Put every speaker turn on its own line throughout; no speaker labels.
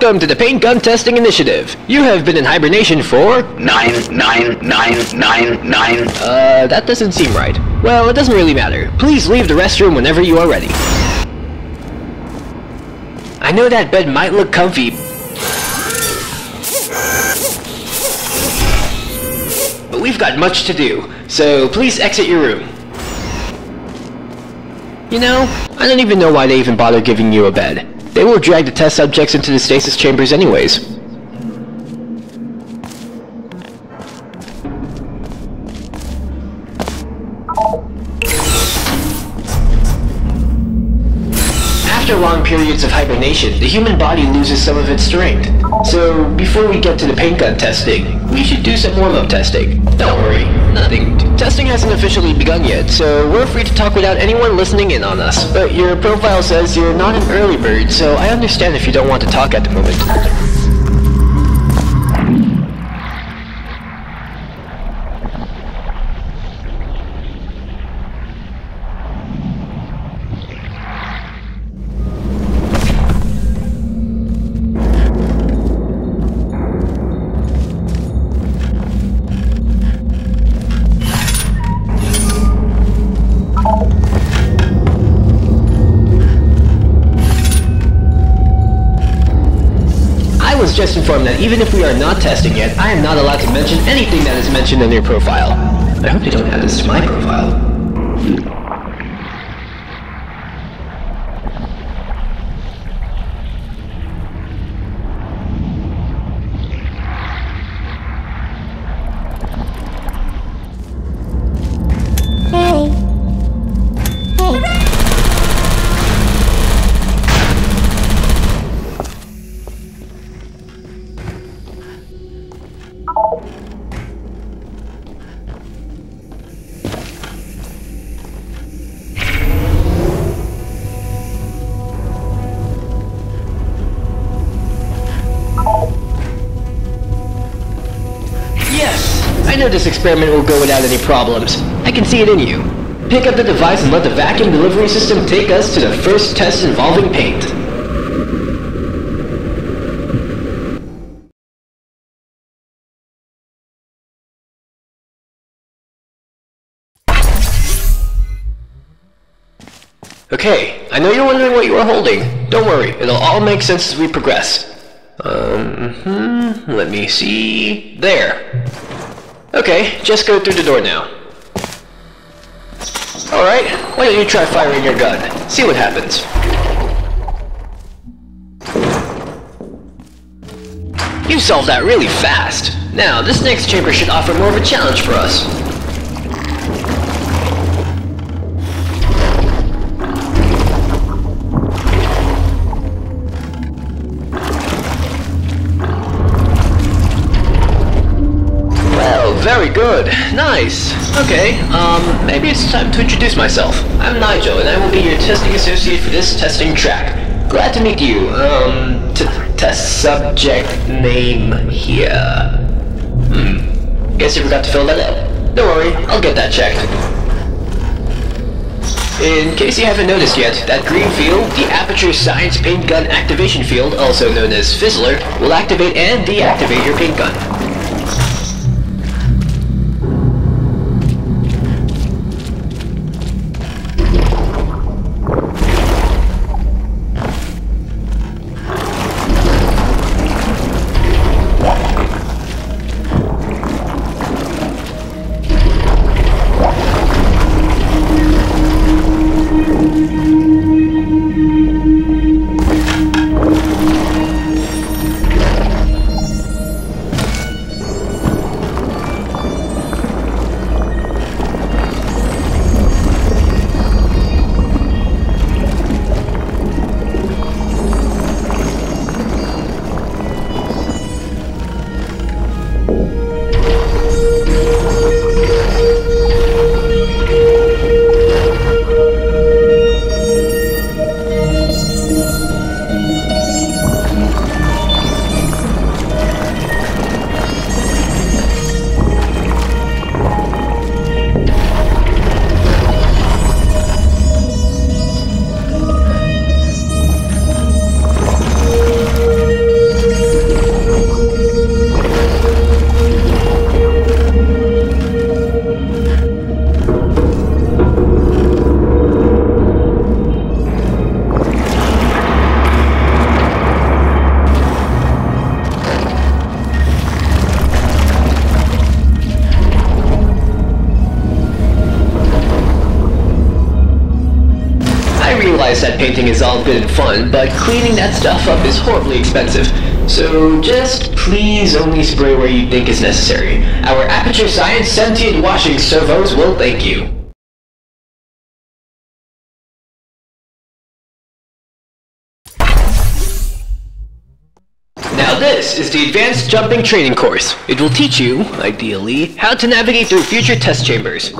welcome to the Paint Gun Testing Initiative. You have been in hibernation for...
Nine, nine, nine, nine, nine.
Uh, that doesn't seem right. Well, it doesn't really matter. Please leave the restroom whenever you are ready. I know that bed might look comfy, but we've got much to do, so please exit your room. You know, I don't even know why they even bother giving you a bed. They will drag the test subjects into the stasis chambers anyways. After long periods of hibernation, the human body loses some of its strength. So, before we get to the paint gun testing, we should do some warm-up testing. Don't worry, nothing. Testing hasn't officially begun yet, so we're free to talk without anyone listening in on us. But your profile says you're not an early bird, so I understand if you don't want to talk at the moment. We are not testing yet, I am not allowed to mention anything that is mentioned in your profile. I hope they don't add this to my profile. Know this experiment will go without any problems. I can see it in you. Pick up the device and let the vacuum delivery system take us to the first test involving paint. Okay, I know you're wondering what you are holding. Don't worry, it'll all make sense as we progress. Um, hmm, let me see. There. Okay, just go through the door now. Alright, why don't you try firing your gun? See what happens. You solved that really fast. Now, this next chamber should offer more of a challenge for us. Okay, um, maybe it's time to introduce myself. I'm Nigel, and I will be your testing associate for this testing track. Glad to meet you. Um, test subject name here. Hmm. Guess you forgot to fill that out. Don't worry, I'll get that checked. In case you haven't noticed yet, that green field, the Aperture Science Paint Gun Activation Field, also known as Fizzler, will activate and deactivate your paint gun. All good and fun, but cleaning that stuff up is horribly expensive. So just please only spray where you think is necessary. Our Aperture Science sentient washing servos will thank you. Now this is the Advanced Jumping Training Course. It will teach you, ideally, how to navigate through future test chambers.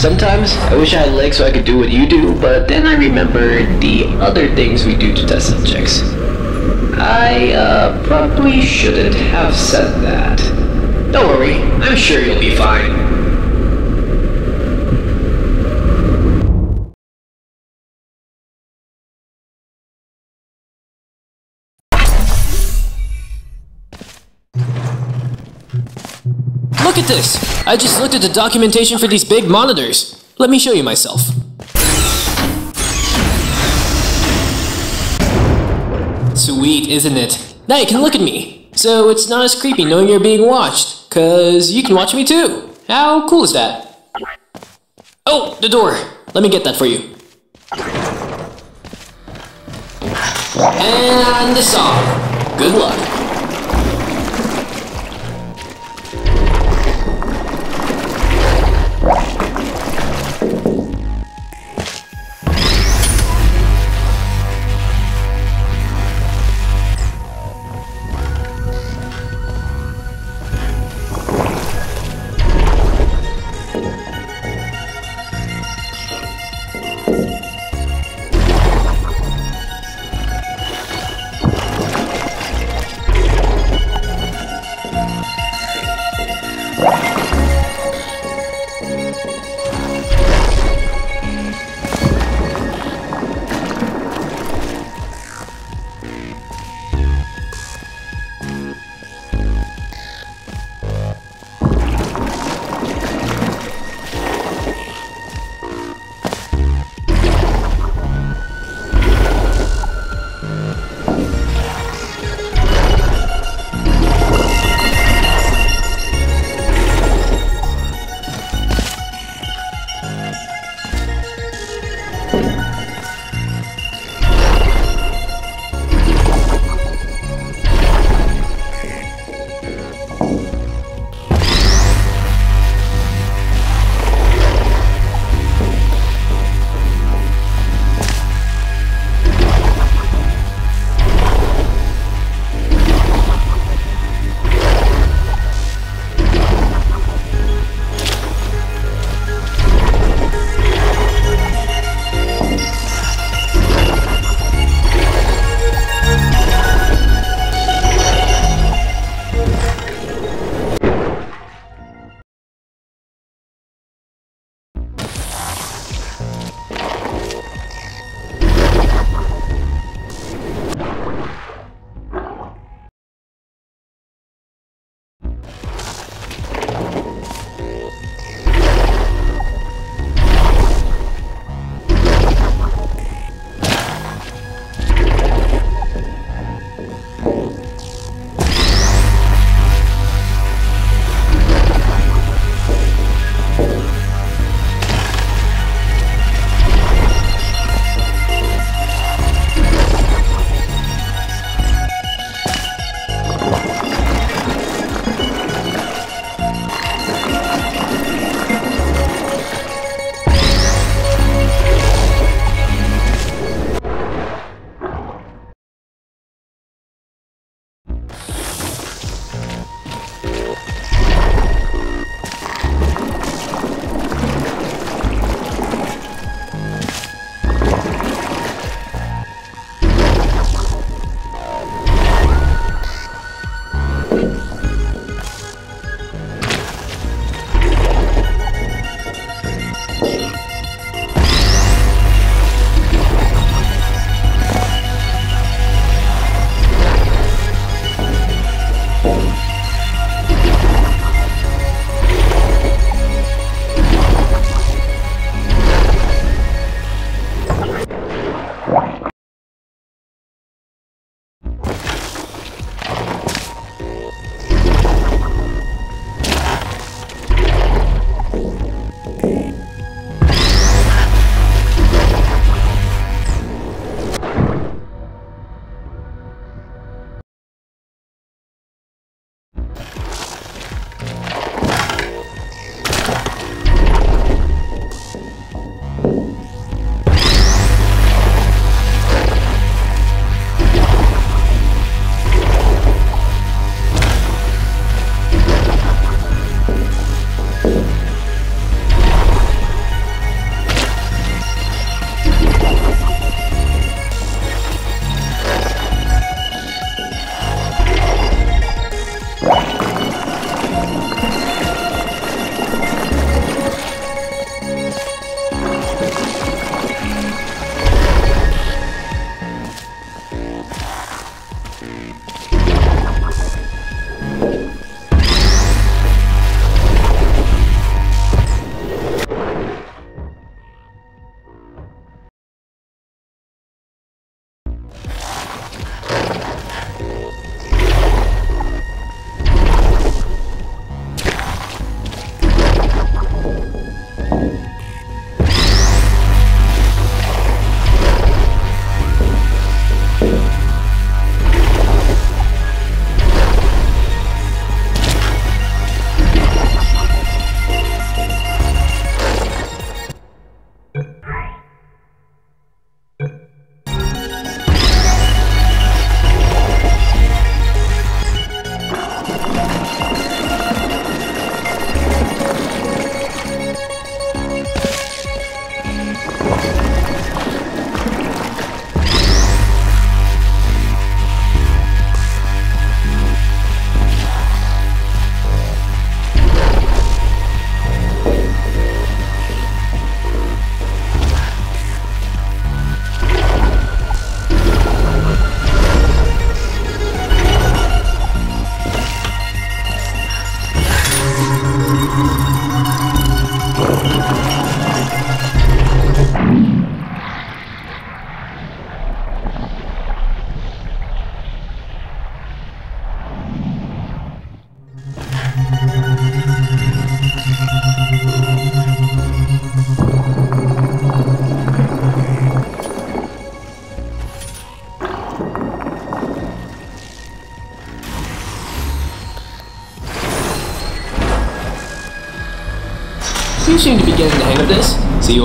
Sometimes I wish I had legs so I could do what you do, but then I remember the other things we do to test subjects. I uh, probably shouldn't have said that. Don't worry, I'm sure you'll be fine.
I just looked at the documentation for these big monitors. Let me show you myself. Sweet, isn't it? Now you can look at me. So it's not as creepy knowing you're being watched. Cause you can watch me too. How cool is that? Oh, the door. Let me get that for you. And the song. Good luck.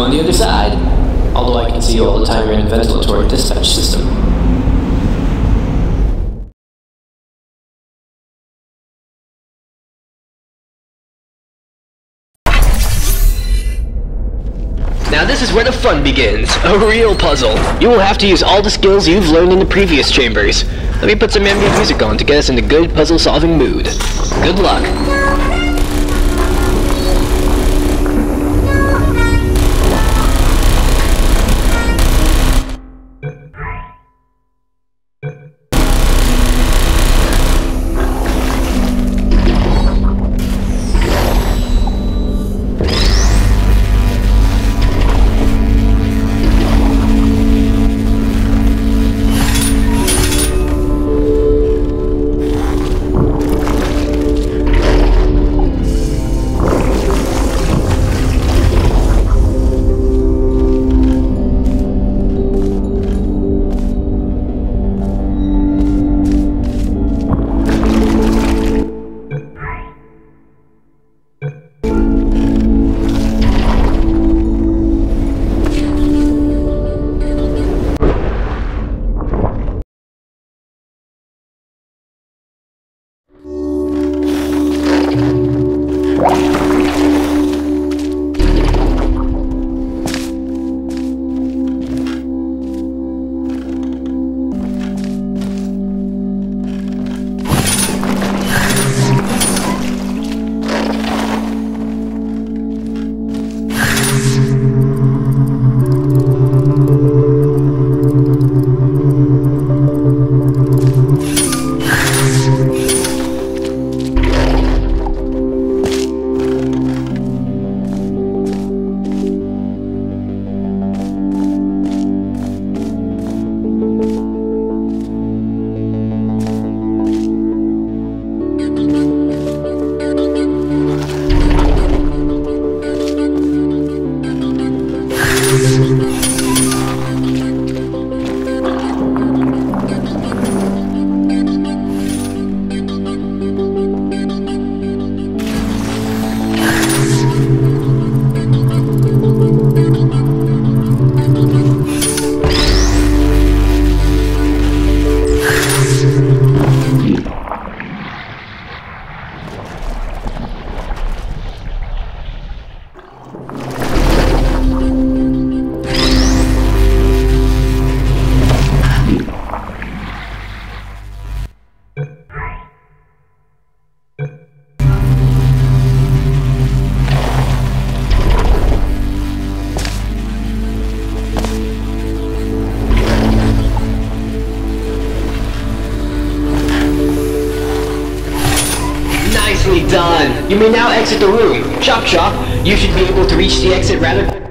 On the other side. Although I can see all the time you're in the ventilatory dispatch system.
Now this is where the fun begins. A real puzzle. You will have to use all the skills you've learned in the previous chambers. Let me put some ambient music on to get us in a good puzzle solving mood. Good luck.
You may now exit the room. Chop chop. You should be able to reach the exit rather quickly.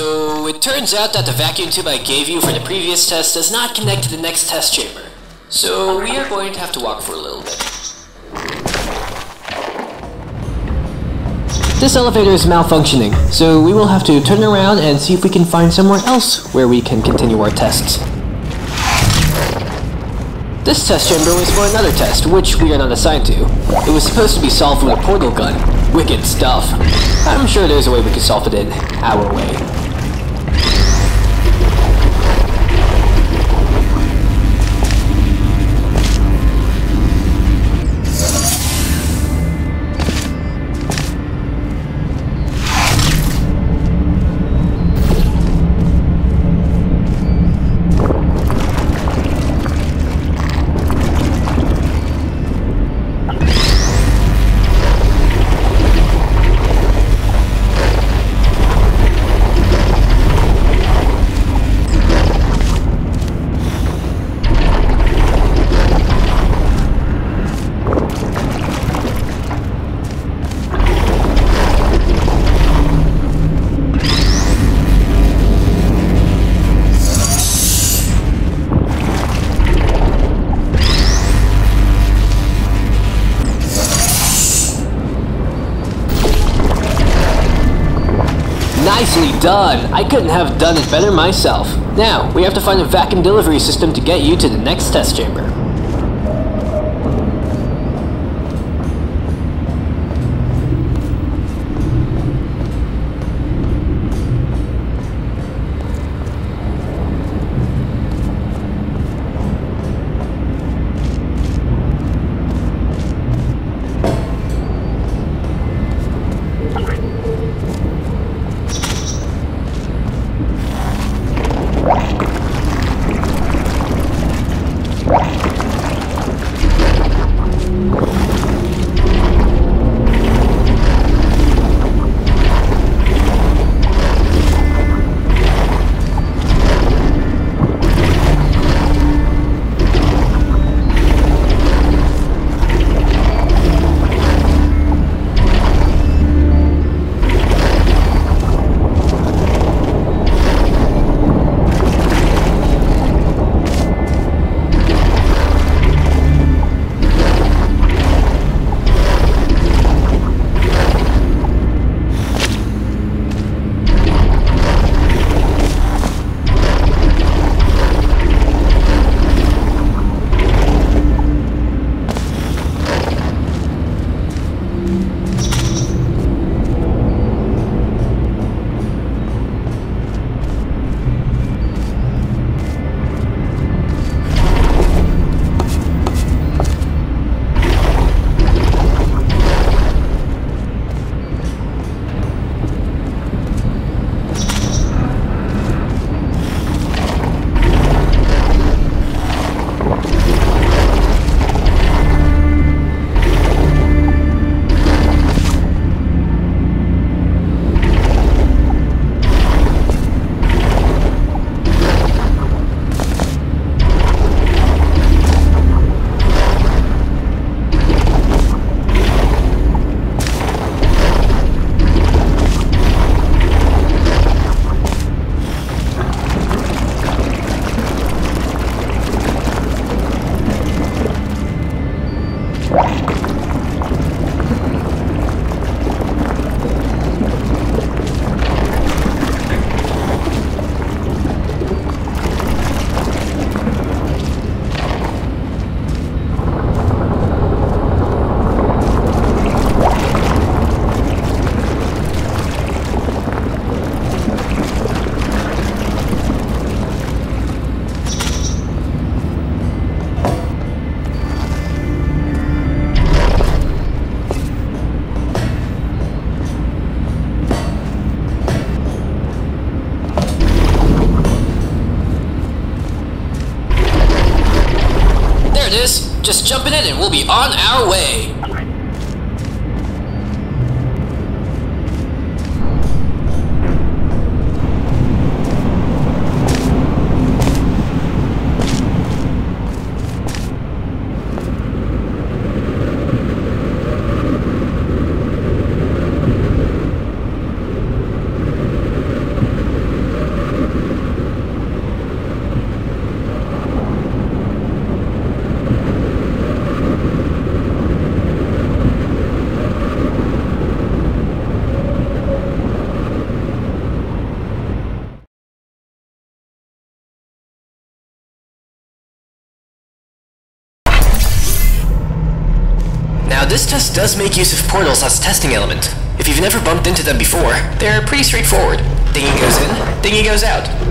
So, it turns out that the vacuum tube I gave you for the previous test does not connect to the next test chamber. So, we are going to have to walk for a little bit. This elevator is malfunctioning, so we will have to turn around and see if we can find somewhere else where we can continue our tests. This test chamber was for another test, which we are not assigned to. It was supposed to be solved with a portal gun. Wicked stuff. I'm sure there's a way we can solve it in our way. Done! I couldn't have done it better myself. Now, we have to find a vacuum delivery system to get you to the next test chamber. Does make use of portals as a testing element. If you've never bumped into them before, they're pretty straightforward. Thingy goes in, thingy goes out.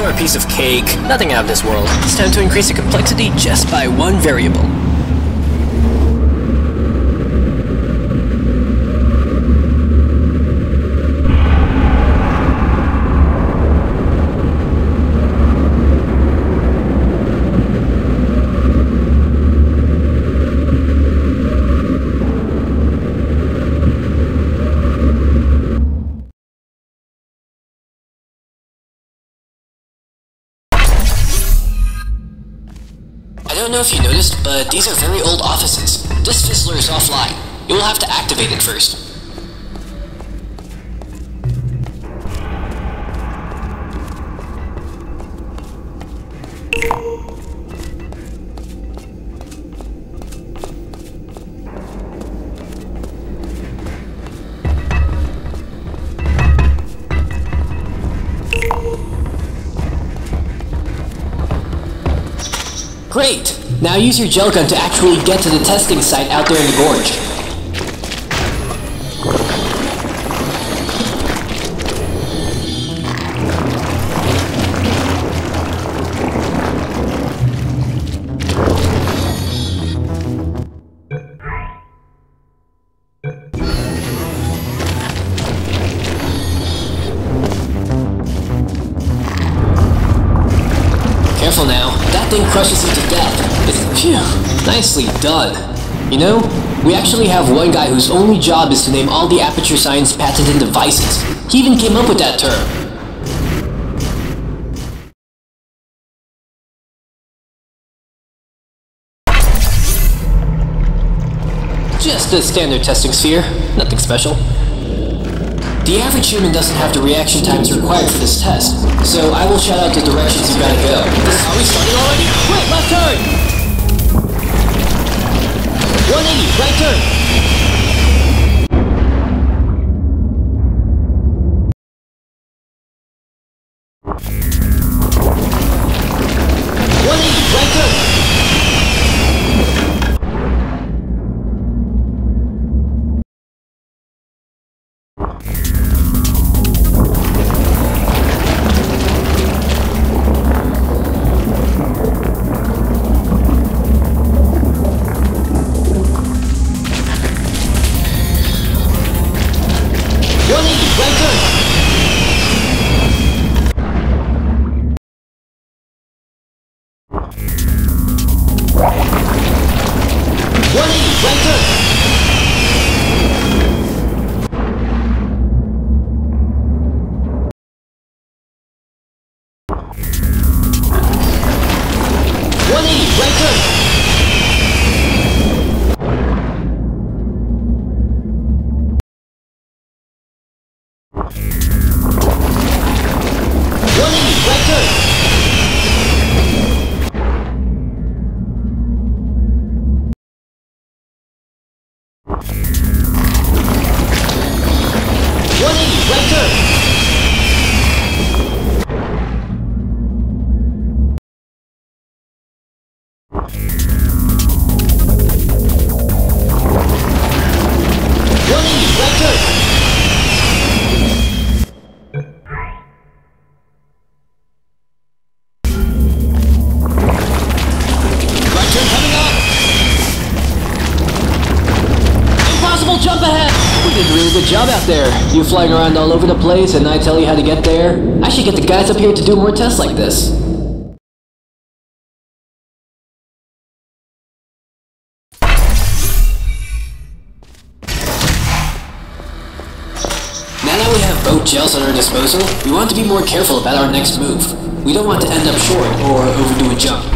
Are a piece of cake. Nothing out of this world. It's time to increase the complexity just by one variable. Use your gel gun to actually get to the testing site out there in the gorge. Done. You know, we actually have one guy whose only job is to name all the Aperture Science patented devices. He even came up with that term. Just a standard testing sphere, nothing special. The average human doesn't have the reaction times required for this test, so I will shout out the directions you gotta go. This is how we started already? Quick, left turn! 180, right turn! Place and I tell you how to get there. I should get the guys up here to do more tests like this. Now that we have both gels at our disposal, we want to be more careful about our next move. We don't want to end up short or overdo a jump.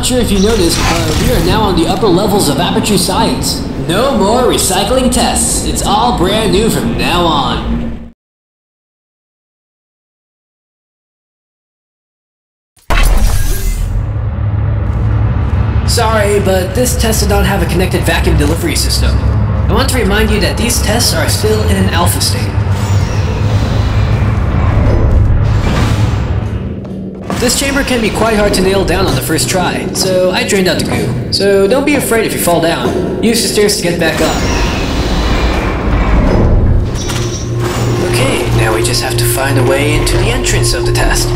Not sure if you noticed, but we are now on the upper levels of Aperture Science. No more recycling tests. It's all brand new from now on. Sorry, but this test did not have a connected vacuum delivery system. I want to remind you that these tests are still in an alpha state. This chamber can be quite hard to nail down on the first try, so I drained out the goo. So don't be afraid if you fall down. Use the stairs to get back up. Okay, now we just have to find a way into the entrance of the test.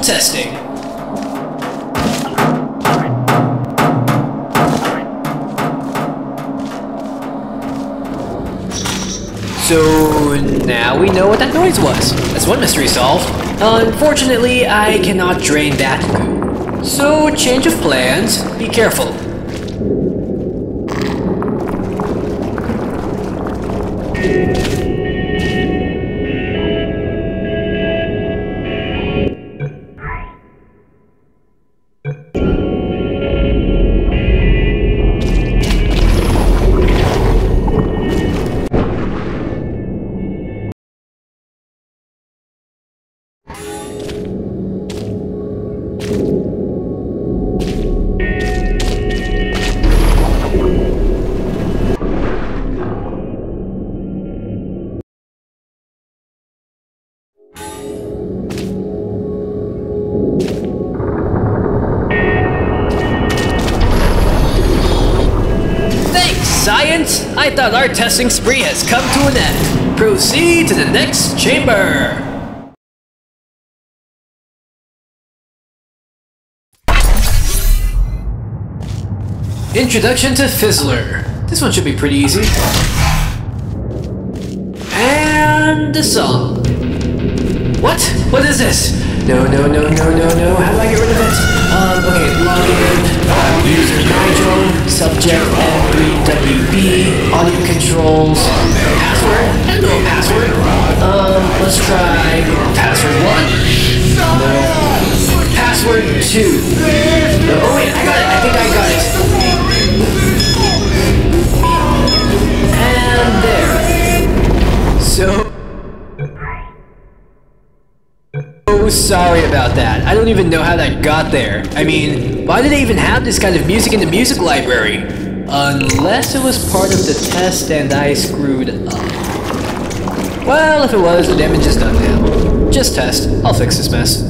Testing. So now we know what that noise was. That's one mystery solved. Unfortunately, I cannot drain that. So change of plans. Be careful. Our testing spree has come to an end. Proceed to the next chamber. Introduction to Fizzler. This one should be pretty easy. And the song. What? What is this? No, no, no, no, no, no. How do I get rid of it? Um, okay, login. User Nigel. Subject M3WB. Audio controls. Password? I don't know a password. Um, let's try password one. No. Password two. No, oh wait, I got it. I think I got it. And there. So. Oh, sorry about that. I don't even know how that got there. I mean, why do they even have this kind of music in the music library? Unless it was part of the test and I screwed up. Well, if it was, the damage is done now. Just test. I'll fix this mess.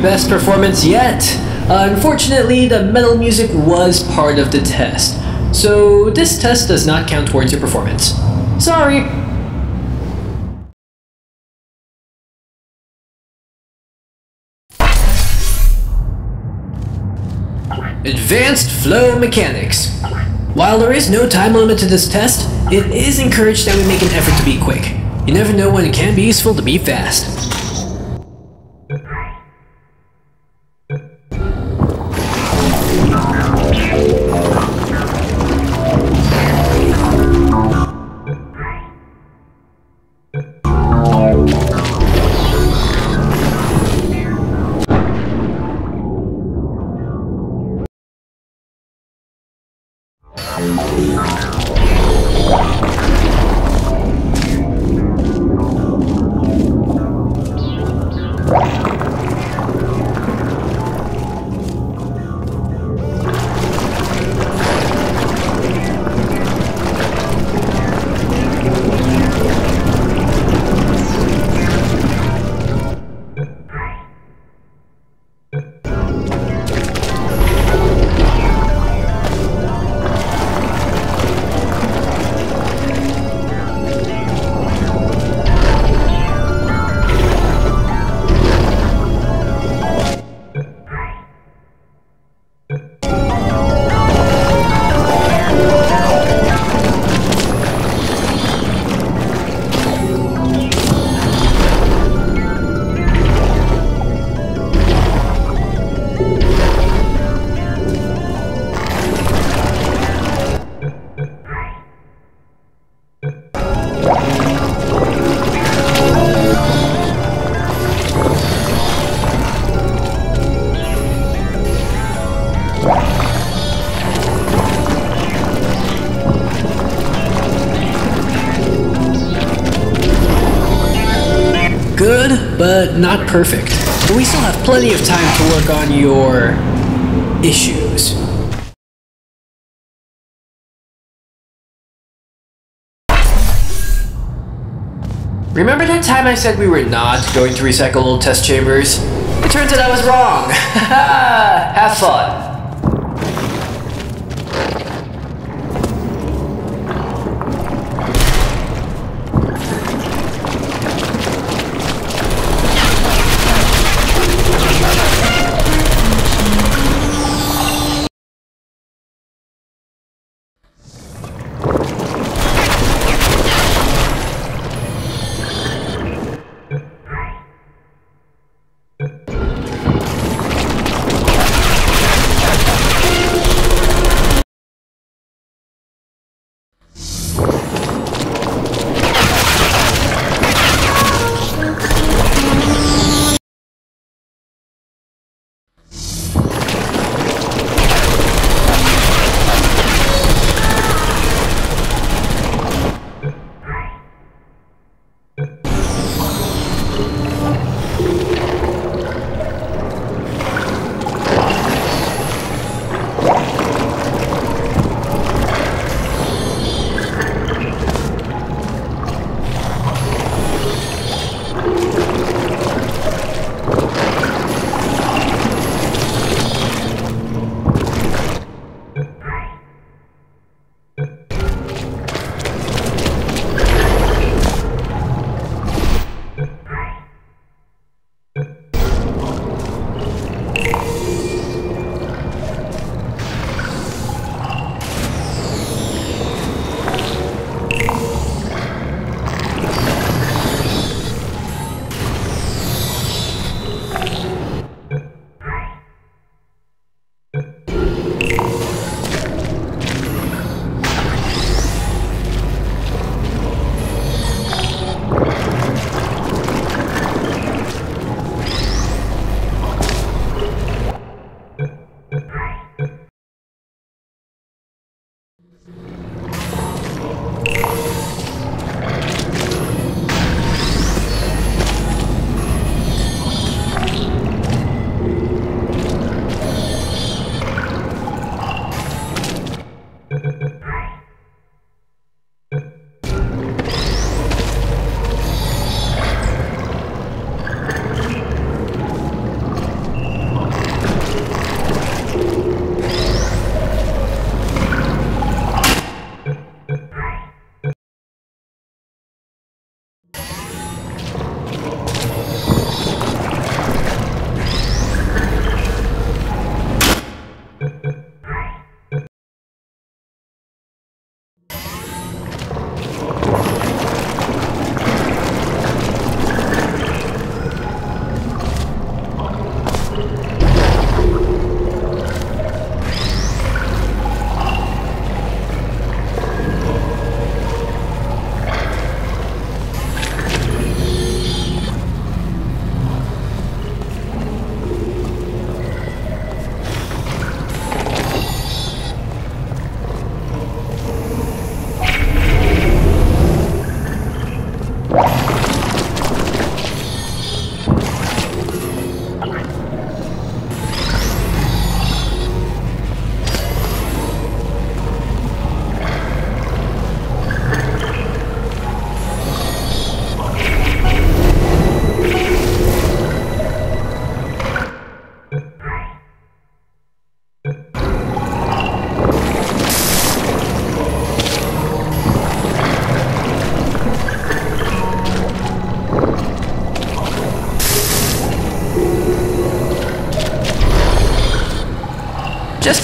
Best performance yet. Uh, unfortunately, the metal music was part of the test, so this test does not count towards your performance. Sorry. Advanced Flow Mechanics. While there is no time limit to this test, it is encouraged that we make an effort to be quick. You never know when it can be useful to be fast. Perfect. But we still have plenty of time to work on your issues. Remember that time I said we were not going to recycle old test chambers? It turns out I was wrong. have fun.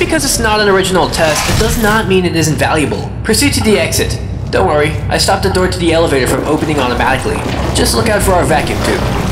Because it's not an original test, it does not mean it isn't valuable. Proceed to the exit. Don't worry, I stopped the door to the elevator from opening automatically. Just look out for our vacuum tube.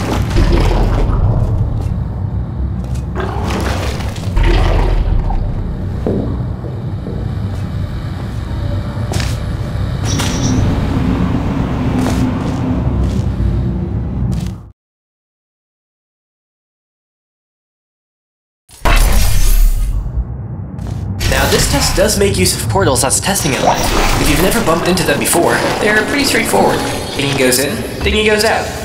This does make use of portals as testing elements. If you've never bumped into them before, they're pretty straightforward. Thingy goes in, thingy goes out.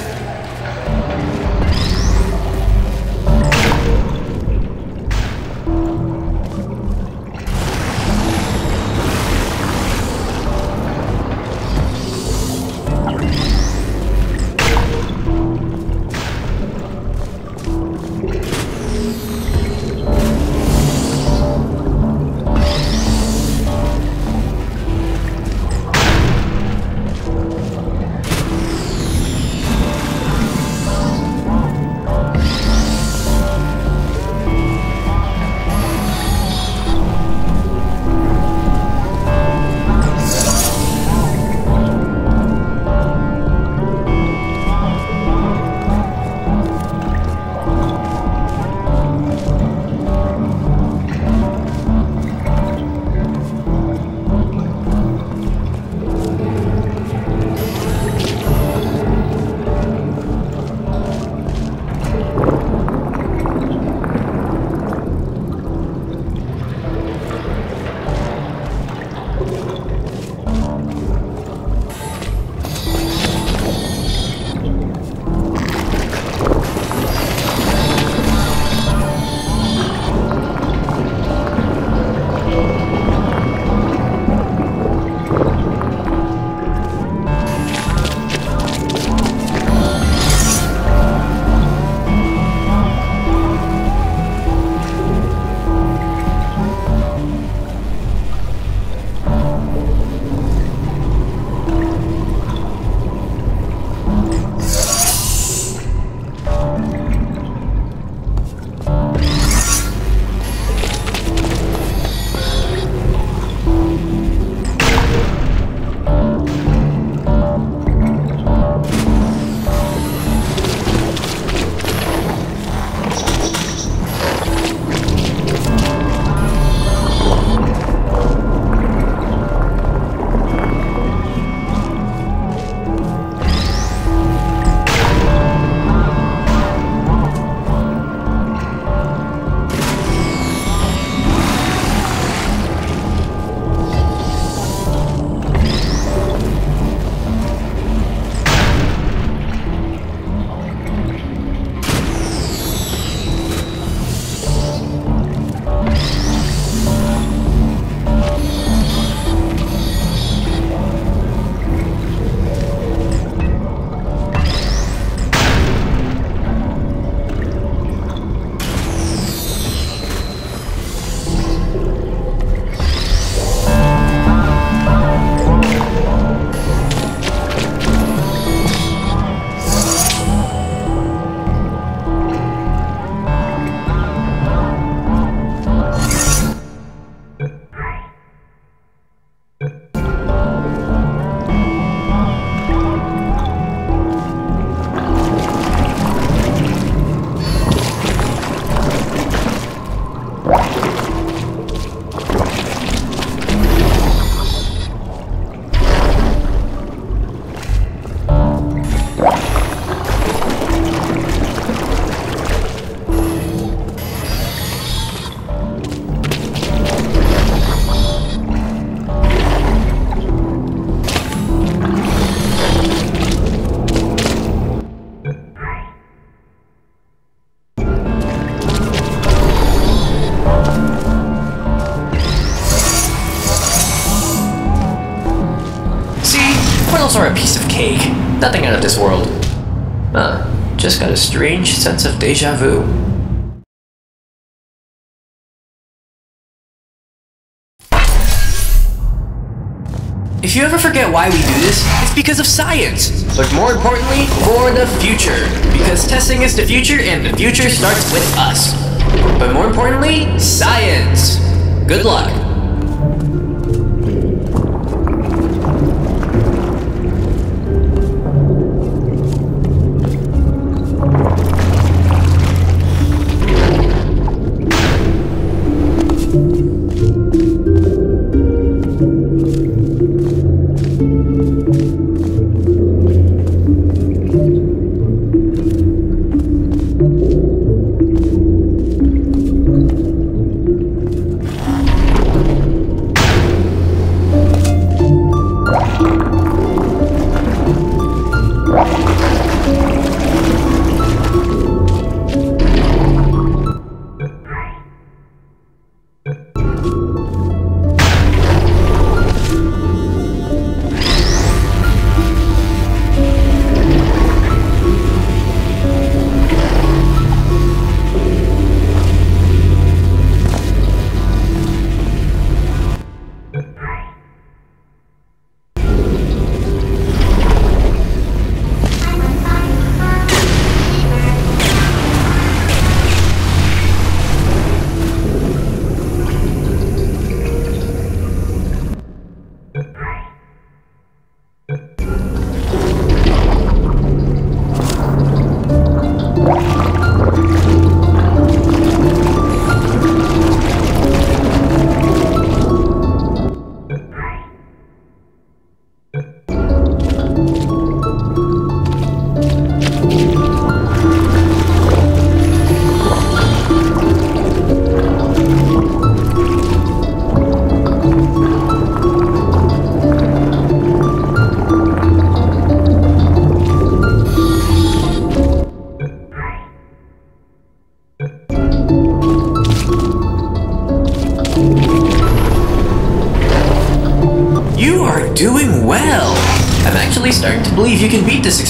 Strange sense of deja vu. If you ever forget why we do this, it's because of science. But more importantly, for the future. Because testing is the future and the future starts with us. But more importantly, science. Good luck.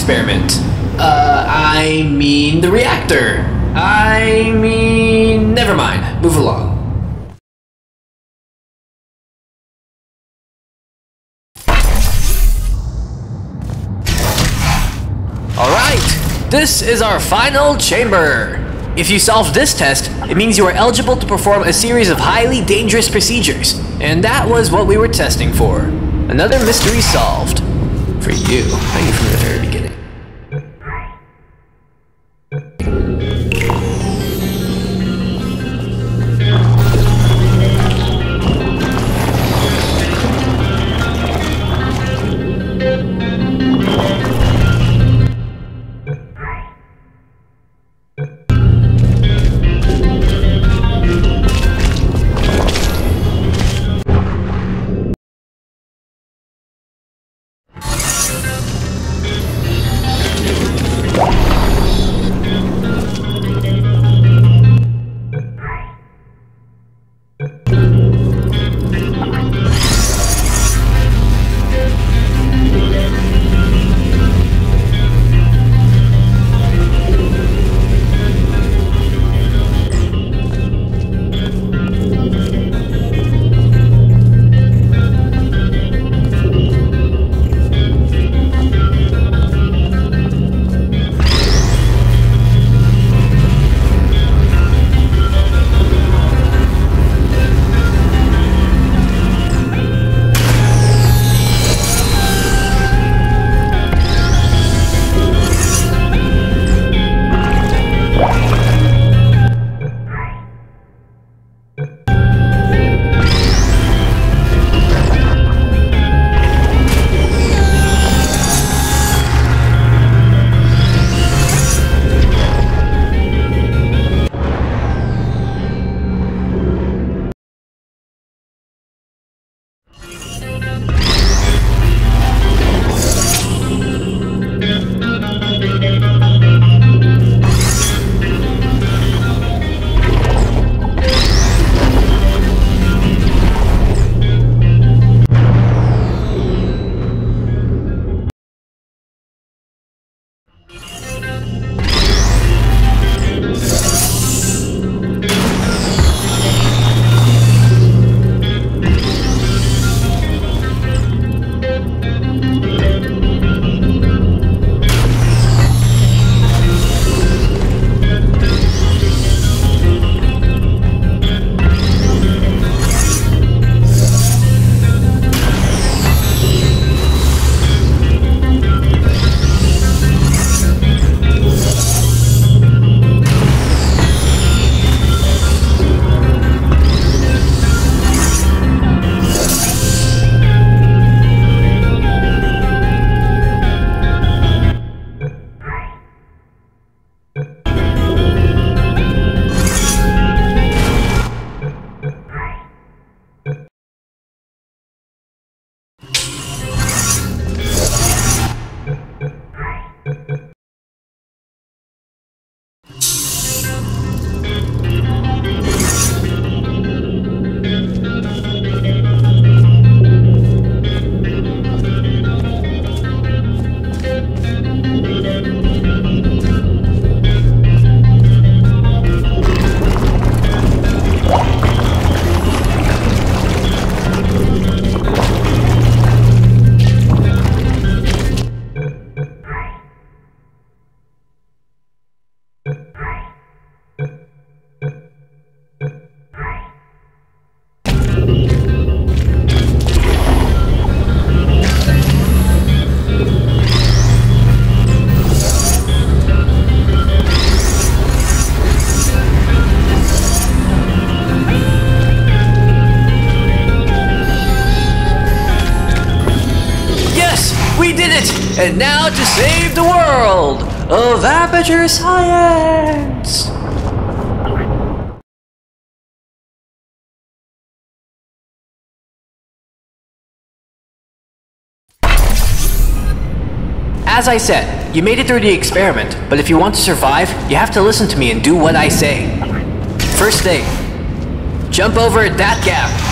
Experiment. Uh, I mean the reactor. I mean, never mind. Move along. Alright, this is our final chamber. If you solve this test, it means you are eligible to perform a series of highly dangerous procedures. And that was what we were testing for. Another mystery solved. For you. I knew from the very beginning. And now to save the world of aperture science! As I said, you made it through the experiment, but if you want to survive, you have to listen to me and do what I say. First thing, jump over that gap.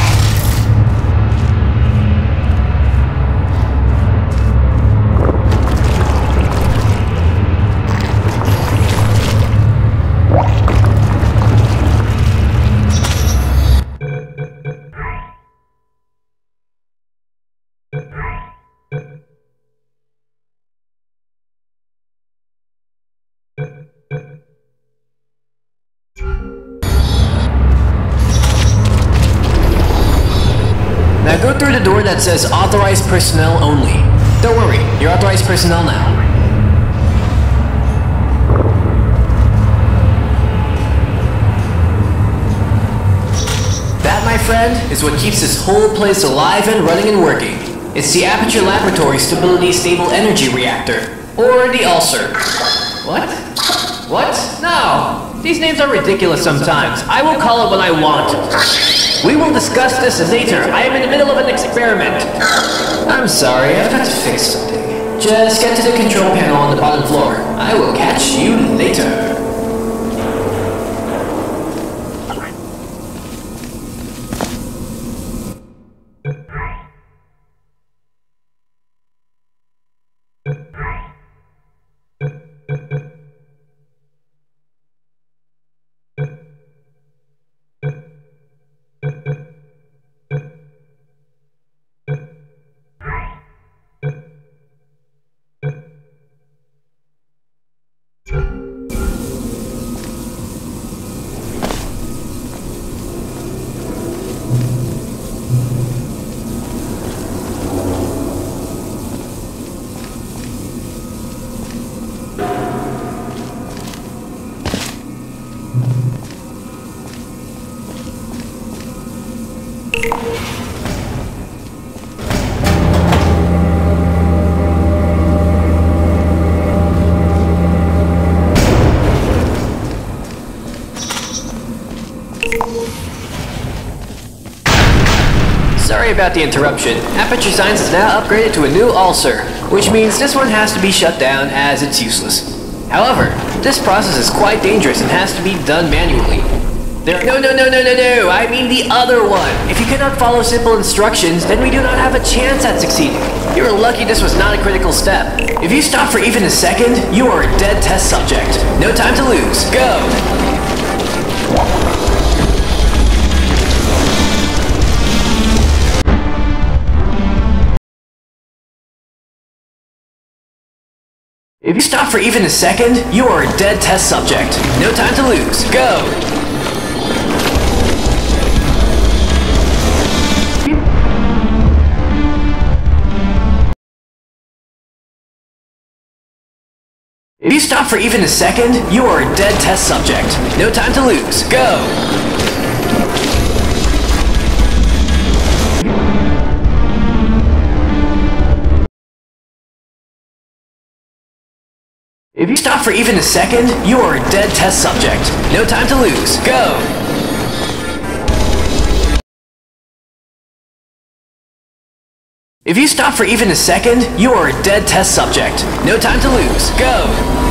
Says authorized personnel only. Don't worry, you're authorized personnel now. That, my friend, is what keeps this whole place alive and running and working. It's the Aperture Laboratory Stability Stable Energy Reactor, or the ULSR. What? What? No! These names are ridiculous sometimes. I will call it what I want. We will discuss this later. I am in the middle of an experiment. I'm sorry, I've got to fix something. Just get to the control panel on the bottom floor. I will catch you later. About the interruption. Aperture Science is now upgraded to a new ulcer, which means this one has to be shut down as it's useless. However, this process is quite dangerous and has to be done manually. There no no no no no no, I mean the other one. If you cannot follow simple instructions, then we do not have a chance at succeeding. You're lucky this was not a critical step. If you stop for even a second, you are a dead test subject. No time to lose. Go! Stop for even a second, you are a dead test subject. No time to lose. Go! If you stop for even a second, you are a dead test subject. No time to lose. Go! If you stop for even a second, you are a dead test subject. No time to lose. Go! If you stop for even a second, you are a dead test subject. No time to lose. Go!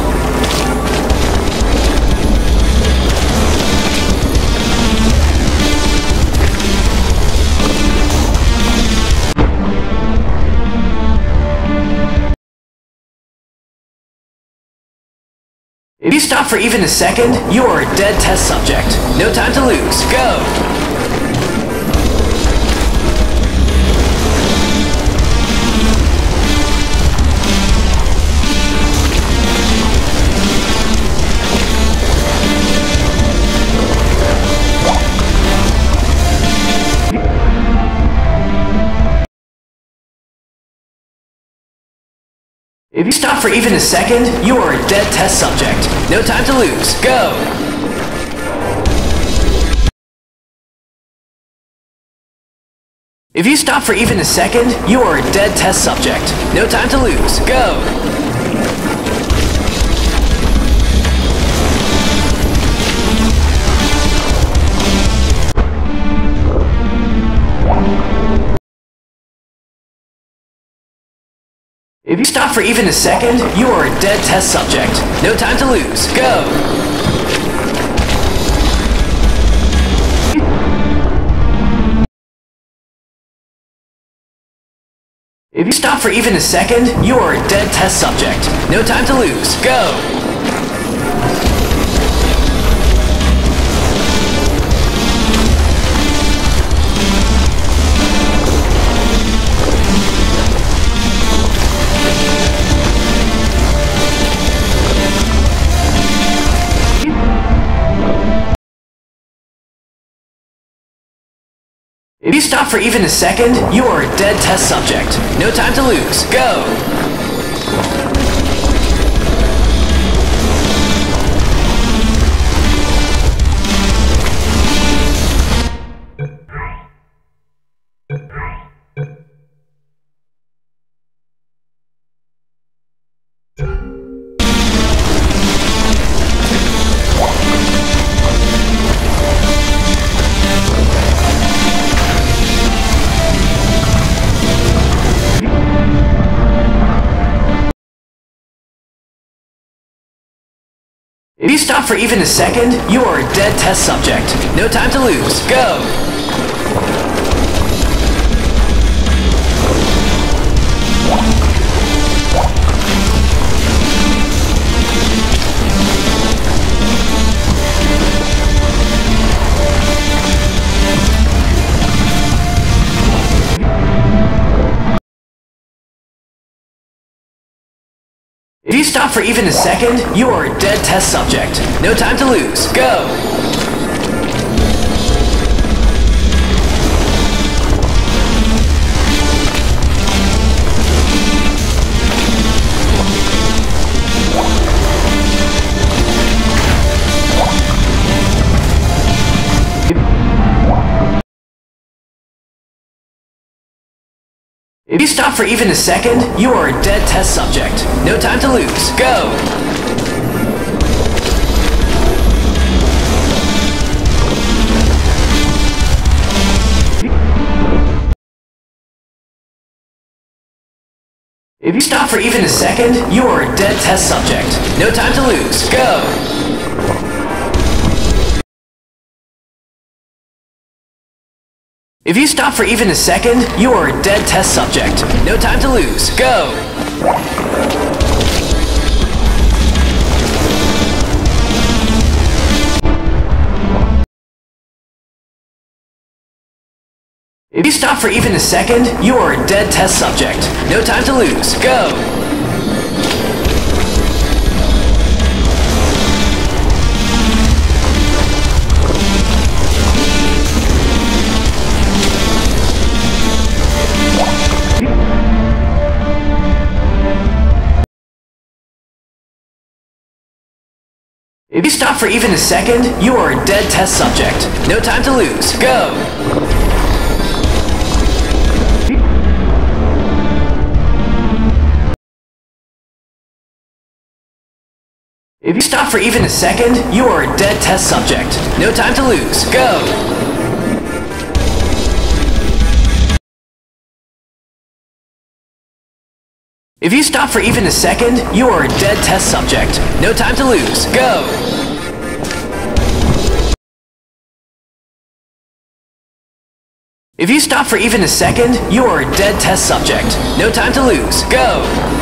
If you stop for even a second, you are a dead test subject. No time to lose. Go! If you stop for even a second, you are a dead test subject. No time to lose. Go! If you stop for even a second, you are a dead test subject. No time to lose. Go! If you stop for even a second, you are a dead test subject. No time to lose. Go! If you stop for even a second, you are a dead test subject. No time to lose. Go! If you stop for even a second, you are a dead test subject. No time to lose. Go! If you stop for even a second, you are a dead test subject. No time to lose. Go! If you stop for even a second, you are a dead test subject. No time to lose. Go! If you stop for even a second, you are a dead test subject. No time to lose. Go! If you stop for even a second, you are a dead test subject. No time to lose. Go! If you stop for even a second, you are a dead test subject. No time to lose. Go! If you stop for even a second, you are a dead test subject. No time to lose. Go! If you stop for even a second, you are a dead test subject. No time to lose. Go! If you stop for even a second, you are a dead test subject. No time to lose. Go! If you stop for even a second, you are a dead test subject. No time to lose. Go! If you stop for even a second, you are a dead test subject. No time to lose. Go!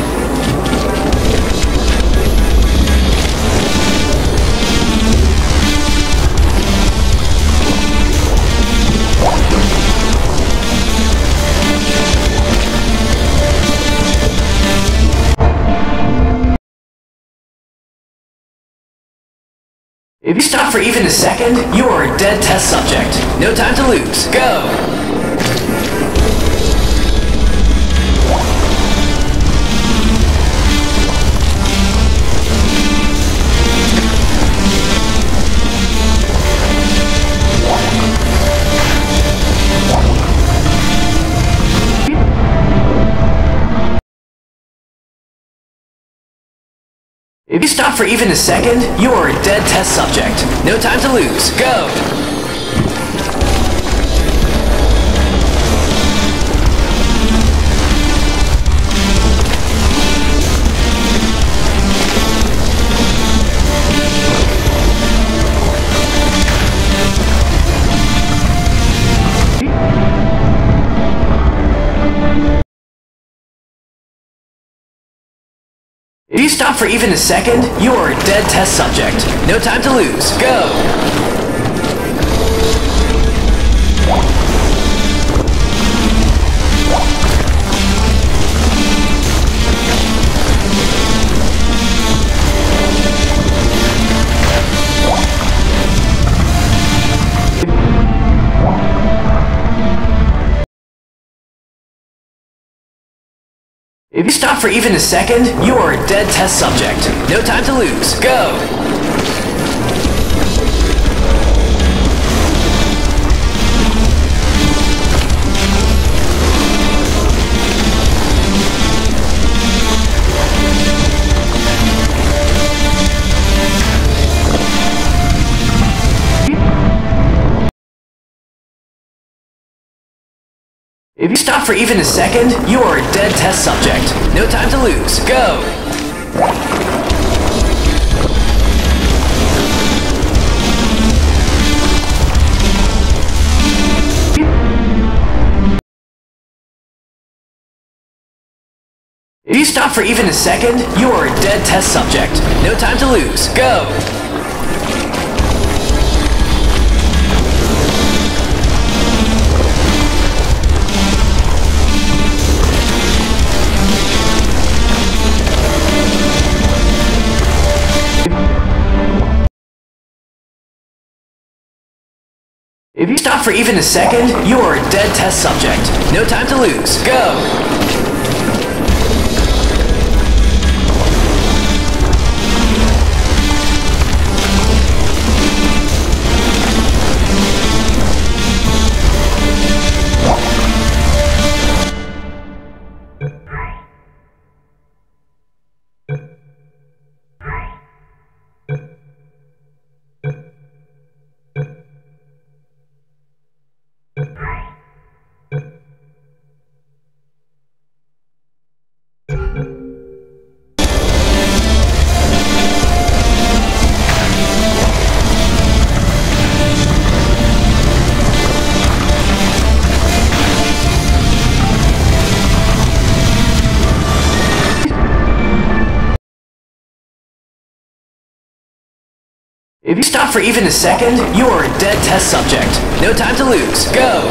If you stop for even a second, you are a dead test subject. No time to lose. Go! If you stop for even a second, you are a dead test subject. No time to lose. Go! If you stop for even a second, you are a dead test subject. No time to lose. Go! If you stop for even a second, you are a dead test subject. No time to lose. Go! If you stop for even a second, you are a dead test subject. No time to lose. Go! If you stop for even a second, you are a dead test subject. No time to lose. Go! If you stop for even a second, you are a dead test subject. No time to lose. Go! If you stop for even a second, you are a dead test subject. No time to lose. Go!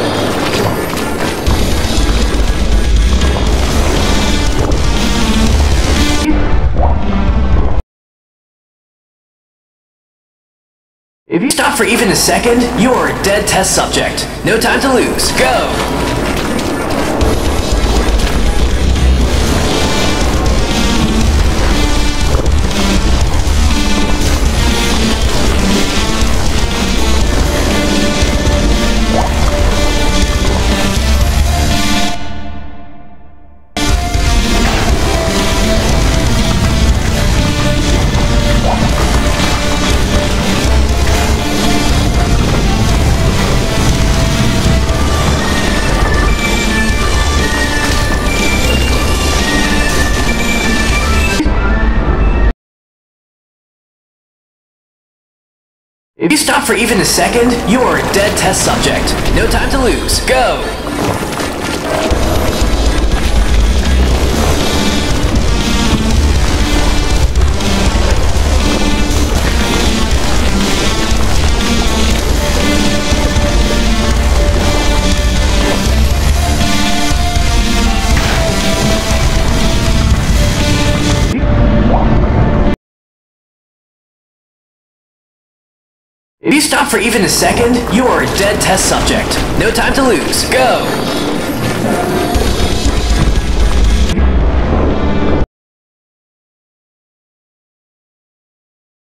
If you stop for even a second, you are a dead test subject. No time to lose. Go! For even a second, you are a dead test subject. No time to lose. Go! If you stop for even a second, you are a dead test subject. No time to lose. Go!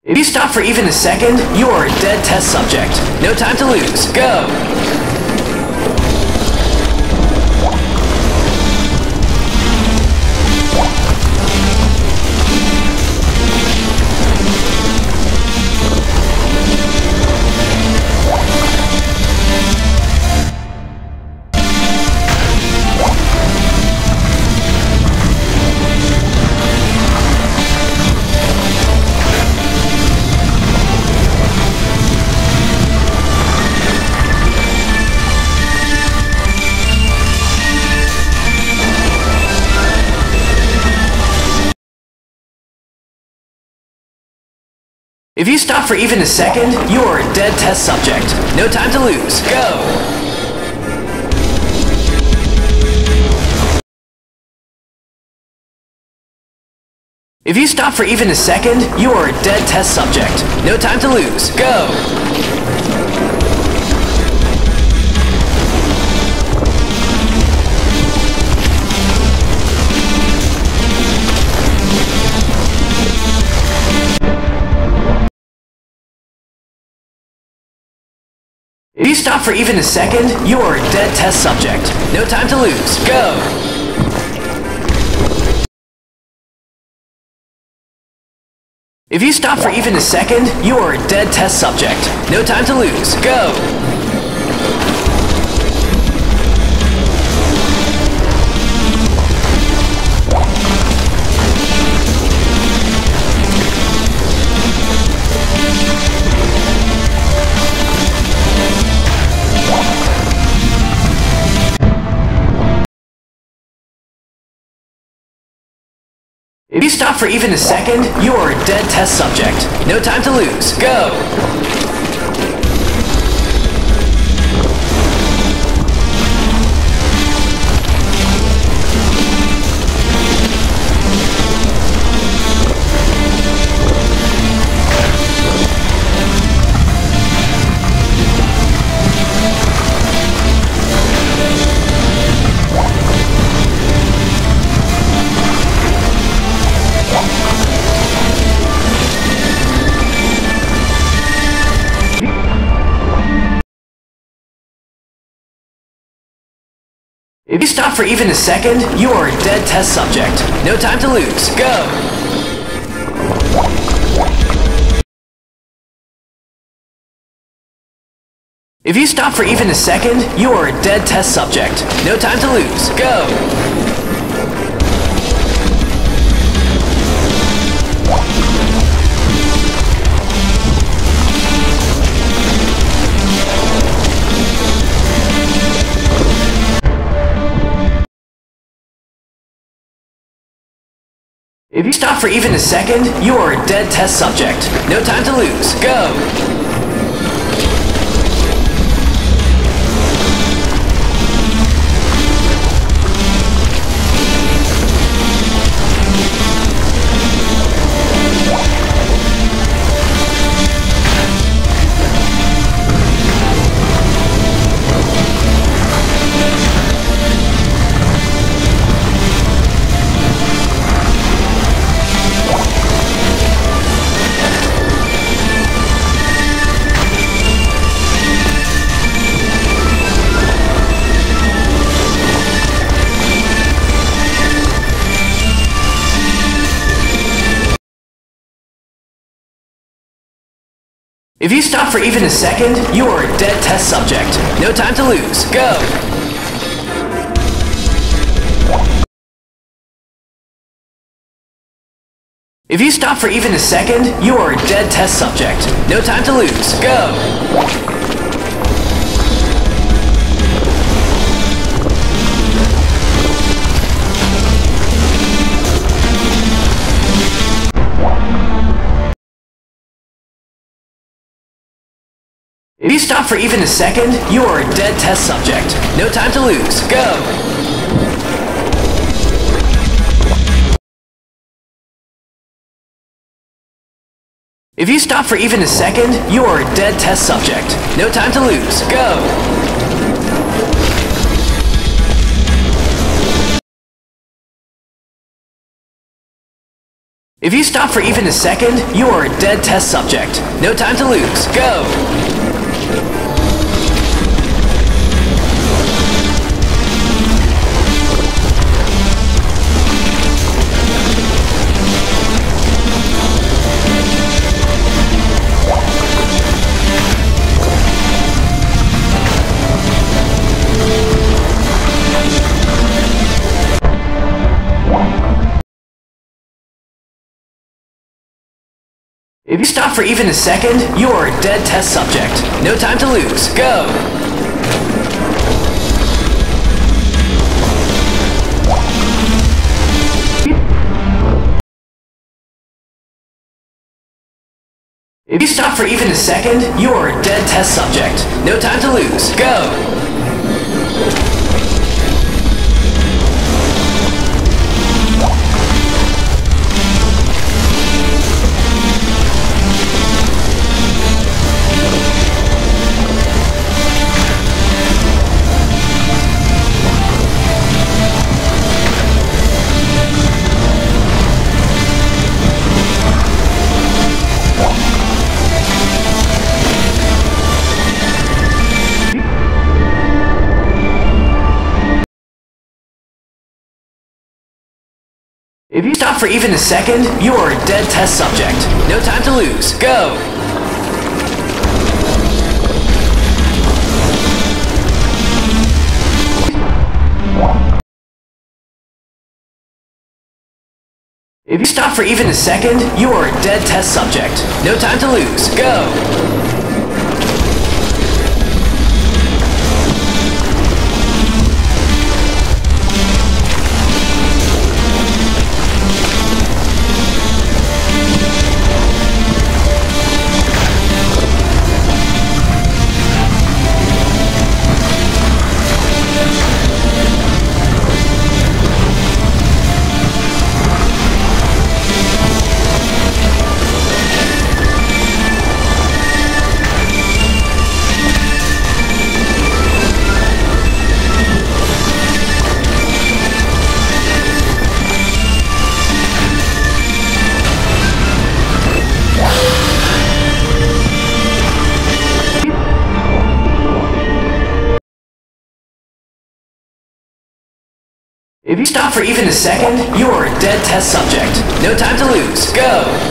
If you stop for even a second, you are a dead test subject. No time to lose. Go! For even a second, you are a dead test subject. No time to lose. Go! If you stop for even a second, you are a dead test subject. No time to lose. Go! If you stop for even a second, you are a dead test subject. No time to lose. Go! If you stop for even a second, you are a dead test subject. No time to lose. Go! If you stop for even a second, you are a dead test subject. No time to lose. Go! If you stop for even a second, you are a dead test subject. No time to lose. Go! If you stop for even a second, you are a dead test subject. No time to lose. Go! If you stop for even a second, you are a dead test subject. No time to lose. Go! If you stop for even a second, you are a dead test subject. No time to lose. Go! If you stop for even a second, you are a dead test subject. No time to lose. Go! If you stop for even a second, you are a dead test subject. No time to lose. Go! If you stop for even a second, you are a dead test subject. No time to lose. Go! If you stop for even a second, you are a dead test subject. No time to lose. Go! If you stop for even a second, you are a dead test subject. No time to lose. Go! If you stop for even a second, you are a dead test subject. No time to lose. Go! Stop for even a second, you are a dead test subject. No time to lose. Go! If you stop for even a second, you are a dead test subject. No time to lose. Go! If you stop for even a second, you are a dead test subject. No time to lose. Go!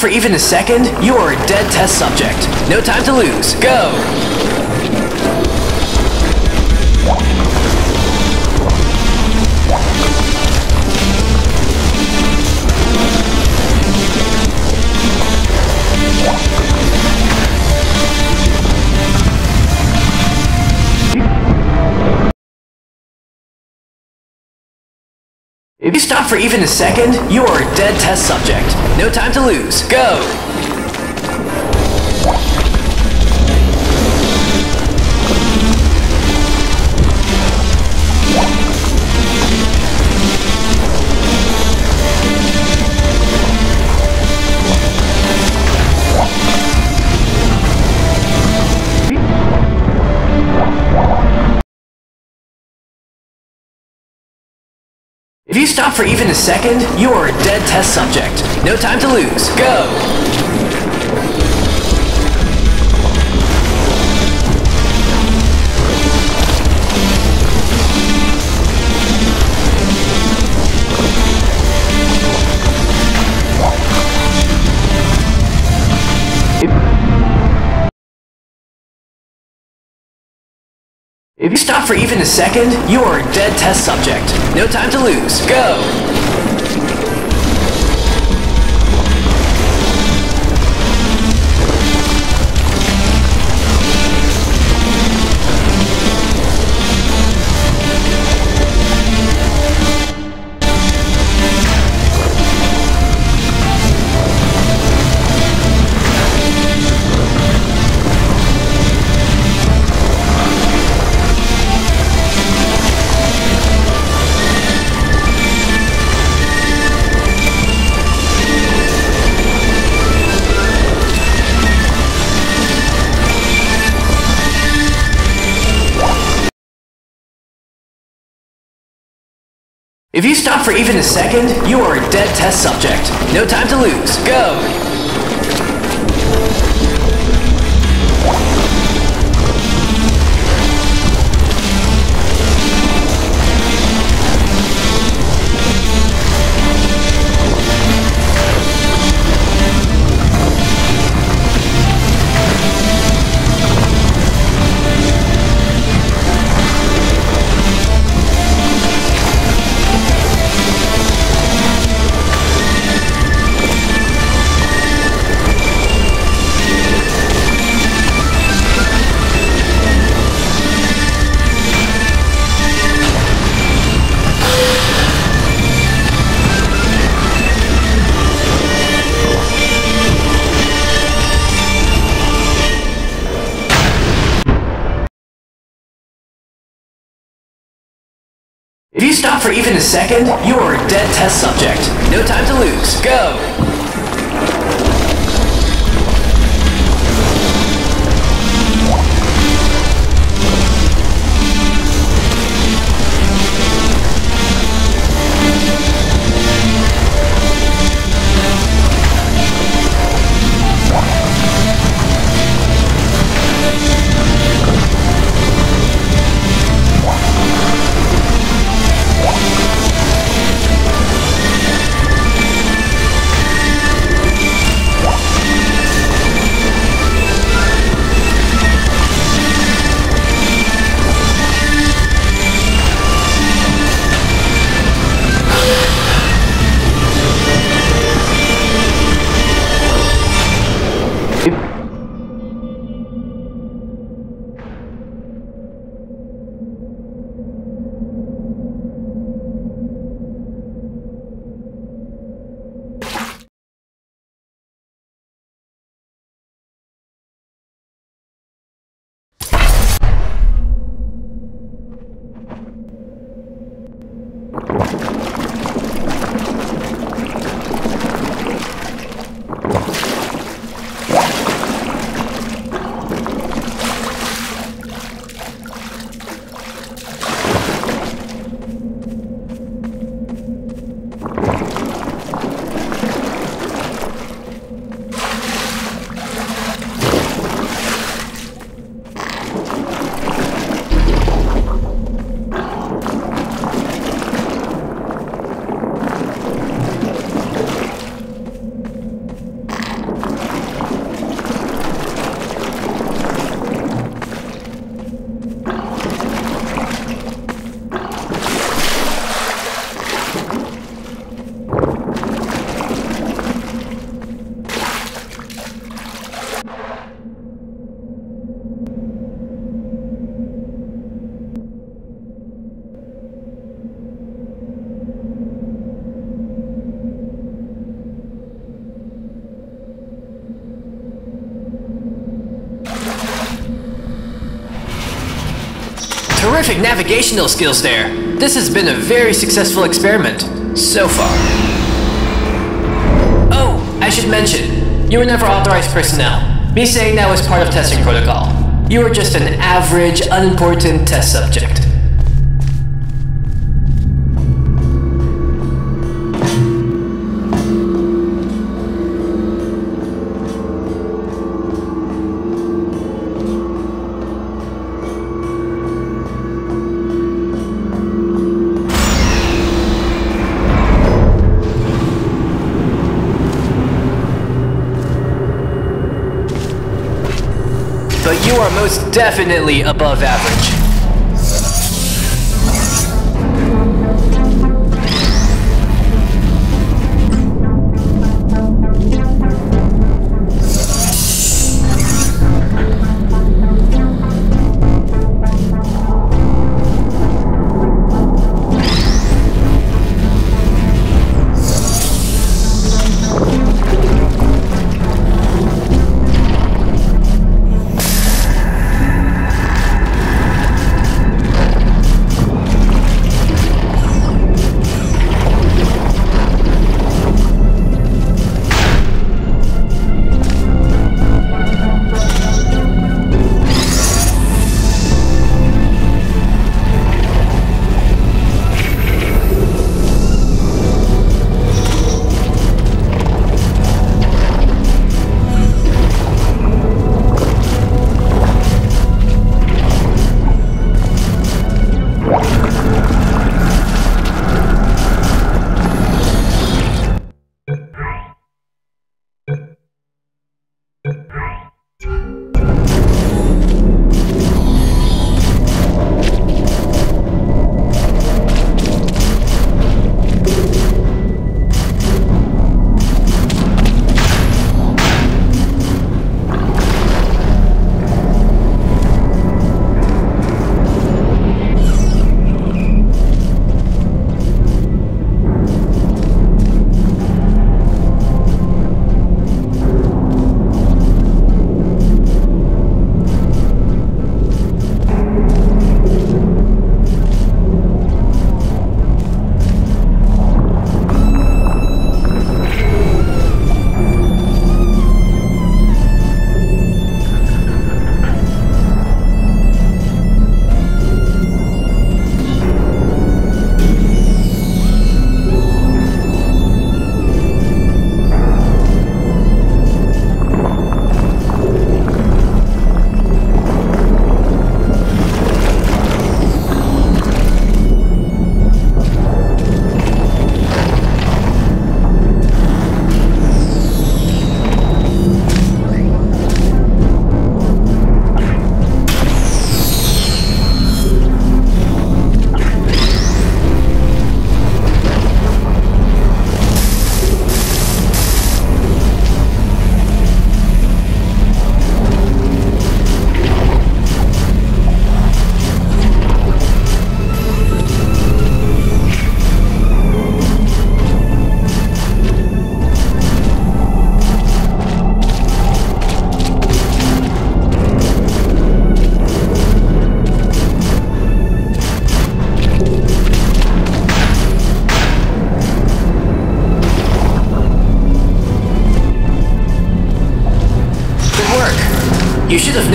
For even a second, you are a dead test subject. No time to lose. Go! If you stop for even a second, you are a dead test subject. No time to lose. Go! Stop for even a second, you are a dead test subject. No time to lose. Go! If you stop for even a second, you are a dead test subject. No time to lose. Go! If you stop for even a second, you are a dead test subject. No time to lose. Go! For even a second, you are a dead test subject. No time to lose. Go! Navigational skills there. This has been a very successful experiment. So far. Oh, I should mention, you were never authorized personnel. Me saying that was part of testing protocol. You were just an average, unimportant test subject. Definitely above average.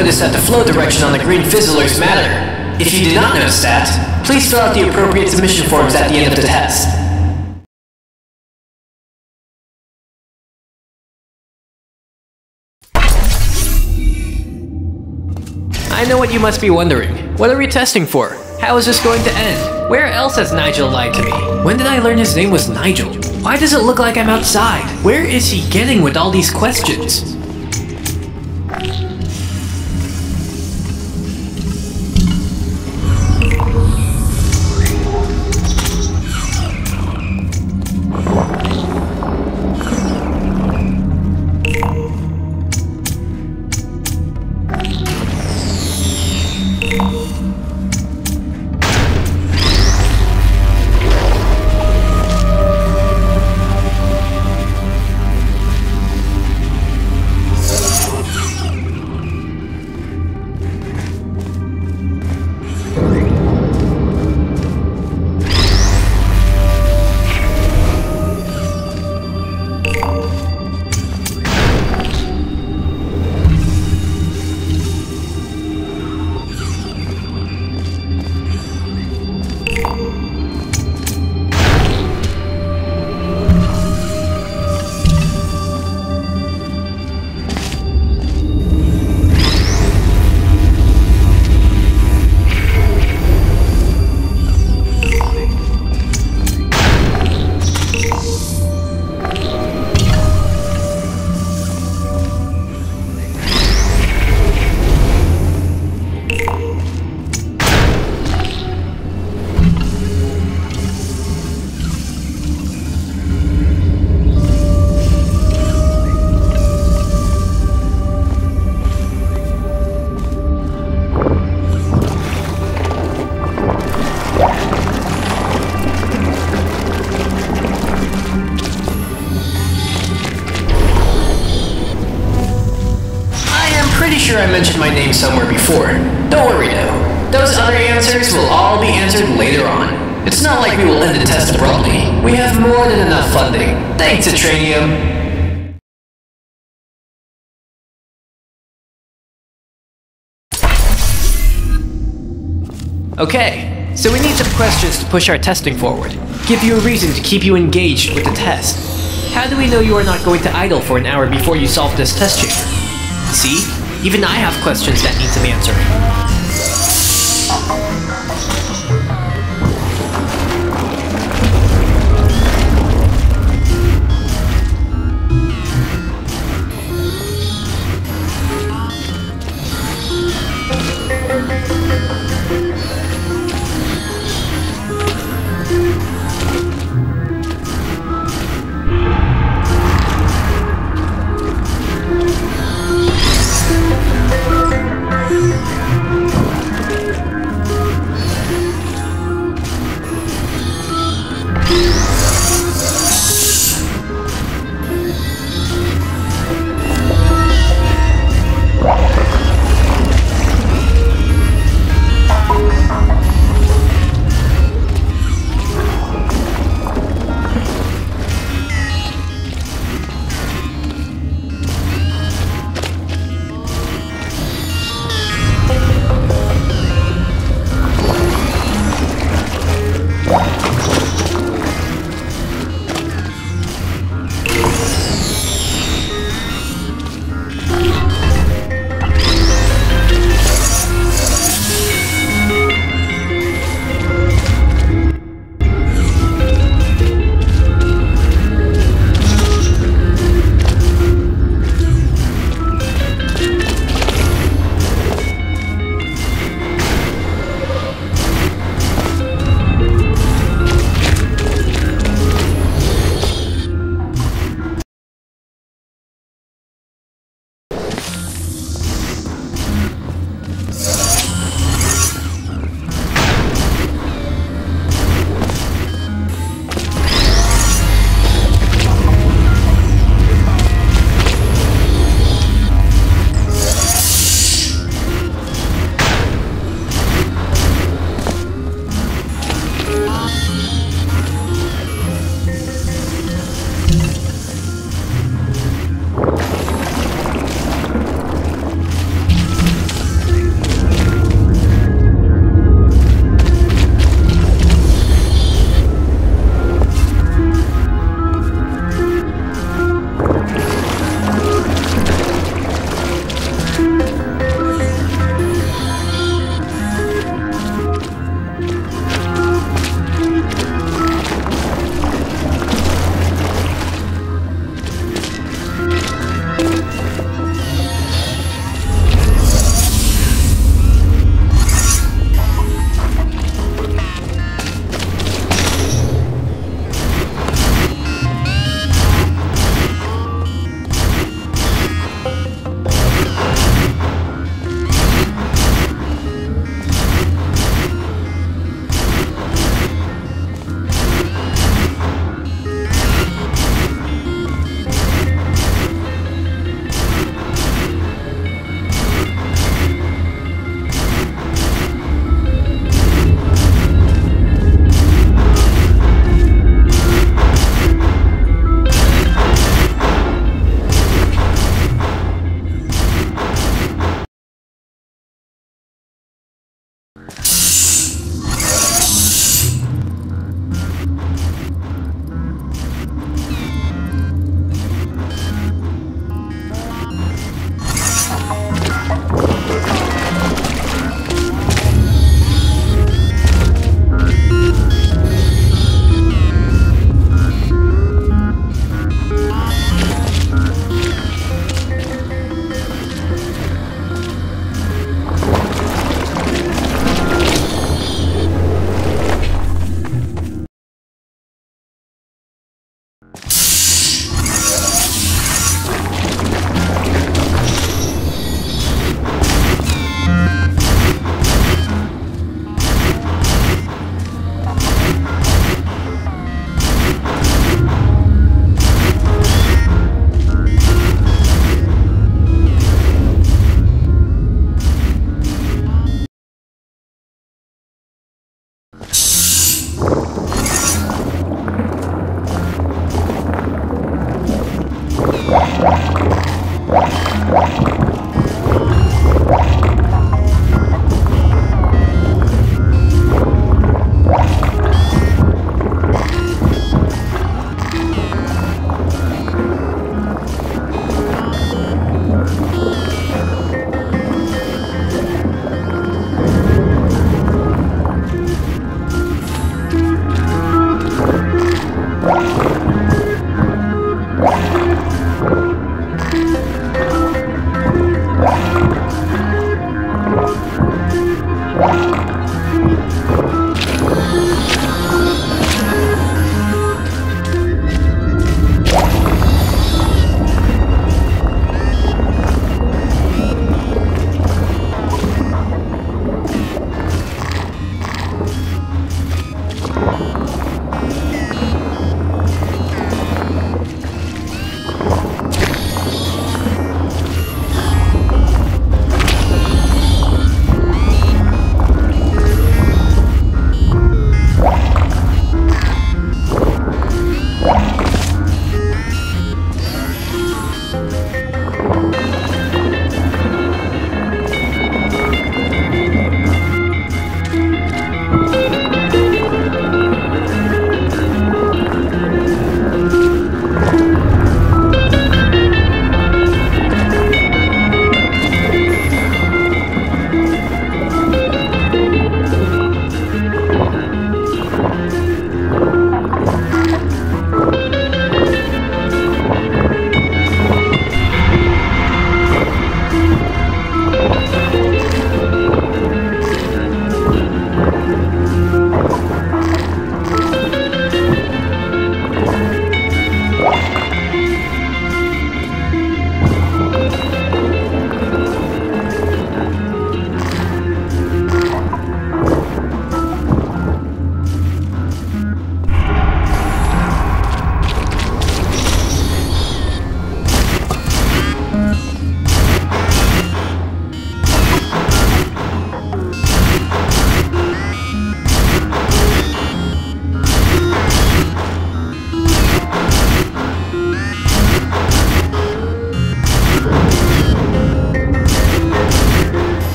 Should that the flow direction on the green fizzlers matter. If you did not notice that, please fill out the appropriate submission forms at the end of the test. I know what you must be wondering. What are we testing for? How is this going to end? Where else has Nigel lied to me? When did I learn his name was Nigel? Why does it look like I'm outside? Where is he getting with all these questions? My name somewhere before. Don't worry though. Those other answers will all be answered later on. It's not like we will end the test abruptly. We have more than enough funding. Thanks, Atranium. Okay, so we need some questions to push our testing forward. Give you a reason to keep you engaged with the test. How do we know you are not going to idle for an hour before you solve this test chamber? See? Even I have questions that need some answering.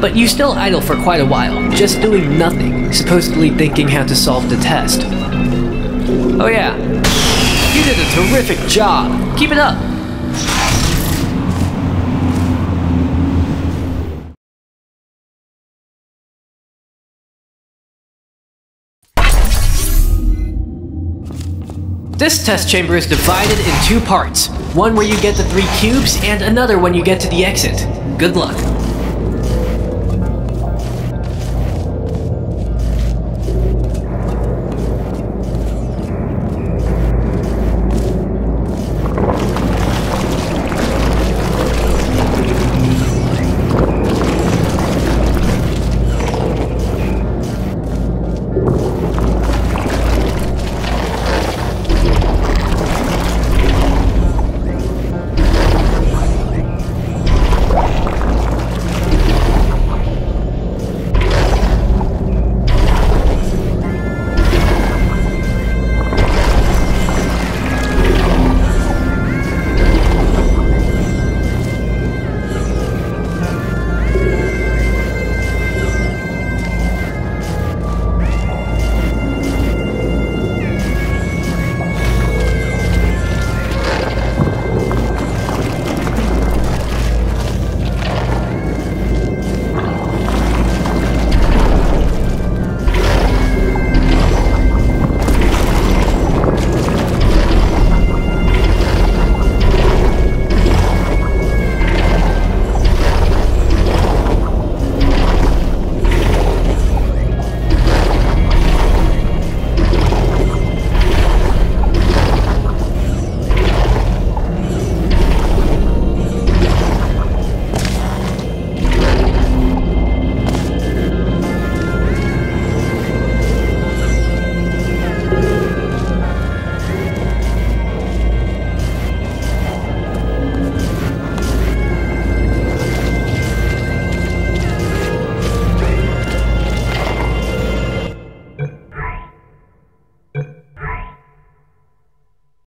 But you still idle for quite a while, just doing nothing, supposedly thinking how to solve the test. Oh yeah, you did a terrific job. Keep it up. This test chamber is divided in two parts. One where you get the three cubes, and another when you get to the exit. Good luck.